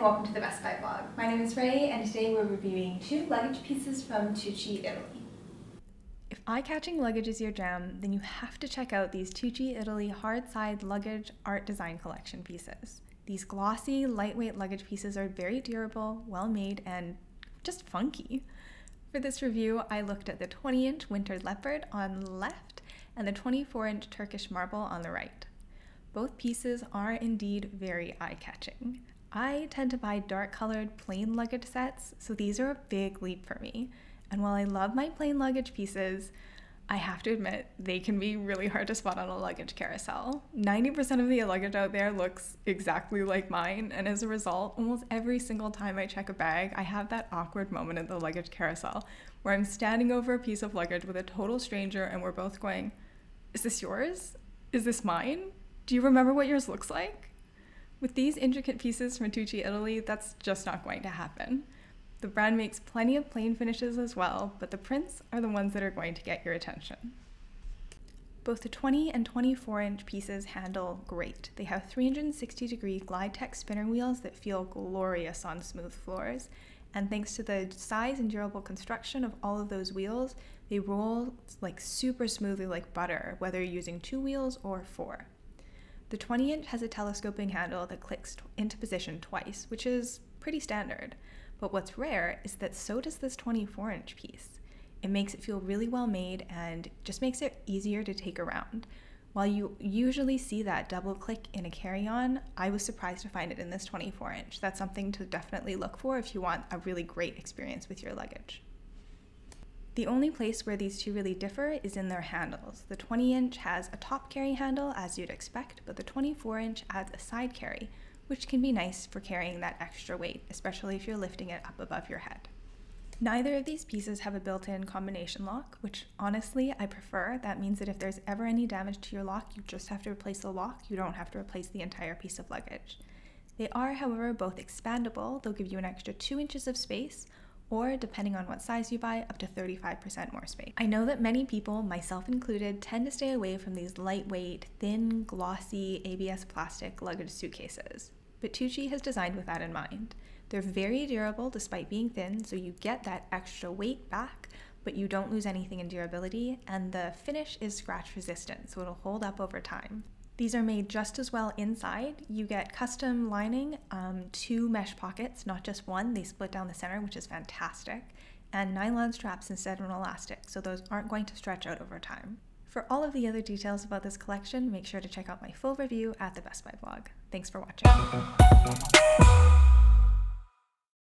and welcome to the Best Buy blog. My name is Rae and today we're reviewing two luggage pieces from Tucci, Italy. If eye-catching luggage is your jam, then you have to check out these Tucci Italy hard side luggage art design collection pieces. These glossy, lightweight luggage pieces are very durable, well made, and just funky. For this review, I looked at the 20 inch winter leopard on the left and the 24 inch Turkish marble on the right. Both pieces are indeed very eye catching. I tend to buy dark colored plain luggage sets, so these are a big leap for me. And while I love my plain luggage pieces, I have to admit they can be really hard to spot on a luggage carousel. 90% of the luggage out there looks exactly like mine, and as a result, almost every single time I check a bag, I have that awkward moment at the luggage carousel where I'm standing over a piece of luggage with a total stranger and we're both going, Is this yours? Is this mine? Do you remember what yours looks like? With these intricate pieces from Tucci Italy, that's just not going to happen. The brand makes plenty of plain finishes as well, but the prints are the ones that are going to get your attention. Both the 20 and 24 inch pieces handle great. They have 360 degree glide tech spinner wheels that feel glorious on smooth floors. And thanks to the size and durable construction of all of those wheels, they roll like super smoothly like butter, whether you're using two wheels or four. The 20 inch has a telescoping handle that clicks into position twice, which is pretty standard. But what's rare is that so does this 24 inch piece. It makes it feel really well made and just makes it easier to take around. While you usually see that double click in a carry on, I was surprised to find it in this 24 inch. That's something to definitely look for if you want a really great experience with your luggage. The only place where these two really differ is in their handles. The 20 inch has a top carry handle, as you'd expect, but the 24 inch adds a side carry, which can be nice for carrying that extra weight, especially if you're lifting it up above your head. Neither of these pieces have a built-in combination lock, which honestly I prefer. That means that if there's ever any damage to your lock, you just have to replace the lock. You don't have to replace the entire piece of luggage. They are, however, both expandable. They'll give you an extra 2 inches of space, or depending on what size you buy, up to 35% more space. I know that many people, myself included, tend to stay away from these lightweight, thin, glossy ABS plastic luggage suitcases, but Tucci has designed with that in mind. They're very durable despite being thin, so you get that extra weight back, but you don't lose anything in durability, and the finish is scratch resistant, so it'll hold up over time. These are made just as well inside. You get custom lining, um, two mesh pockets, not just one. They split down the center, which is fantastic, and nylon straps instead of an elastic, so those aren't going to stretch out over time. For all of the other details about this collection, make sure to check out my full review at the Best Buy blog. Thanks for watching.